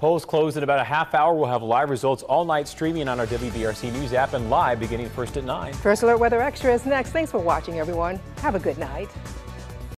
Polls close in about a half hour. We'll have live results all night streaming on our WBRC News app and live beginning first at 9. First Alert Weather Extra is next. Thanks for watching, everyone. Have a good night.